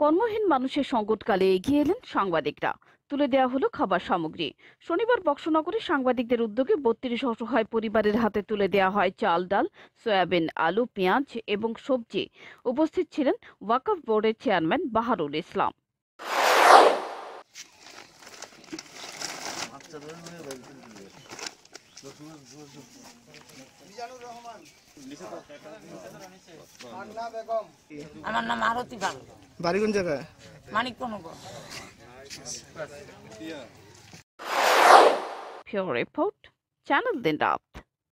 কর্মহীন মানুষের সংকটকালে এগিয়ে এলেন সাংবাদিকরা। তুলে দেওয়া হলো খাবার সামগ্রী। শনিবার বক্সনগরে সাংবাদিকদের উদ্যোগে বত্রিশ অসহায় পরিবারের হাতে তুলে দেওয়া হয় চাল, ডাল, সয়াবিন, আলু, পেঁয়াজ এবং সবজি। উপস্থিত ছিলেন ওয়াকফ বোর্ডের চেয়ারম্যান বাহারুল ইসলাম। আমার নাম আরতি পাল বাড়ি কোন জায়গায় মানিকনগর ফিওর রিপোর্ট চ্যানেল দিন রাত